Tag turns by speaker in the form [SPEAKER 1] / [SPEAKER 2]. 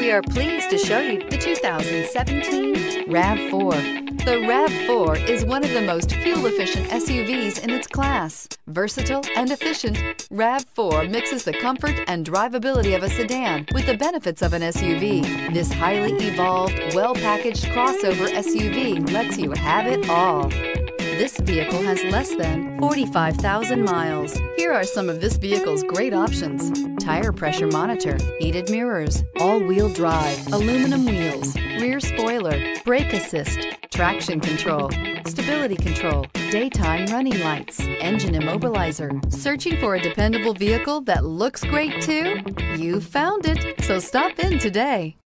[SPEAKER 1] We are pleased to show you the 2017 RAV4. The RAV4 is one of the most fuel-efficient SUVs in its class. Versatile and efficient, RAV4 mixes the comfort and drivability of a sedan with the benefits of an SUV. This highly evolved, well-packaged crossover SUV lets you have it all. This vehicle has less than 45,000 miles. Here are some of this vehicle's great options. Tire pressure monitor, heated mirrors, all-wheel drive, aluminum wheels, rear spoiler, brake assist, traction control, stability control, daytime running lights, engine immobilizer. Searching for a dependable vehicle that looks great too? You found it, so stop in today.